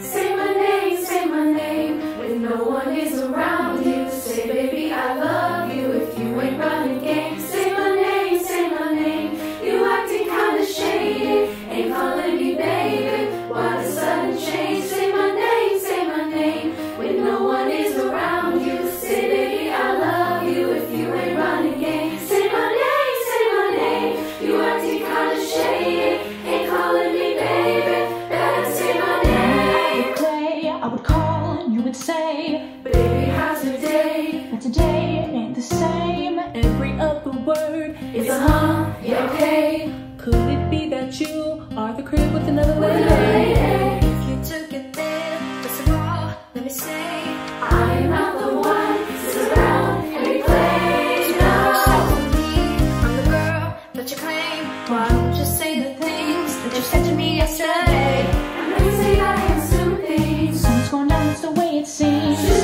Sim. say Baby, how's a day? But today ain't the same Every other word is a huh, yeah, okay Could it be that you sim.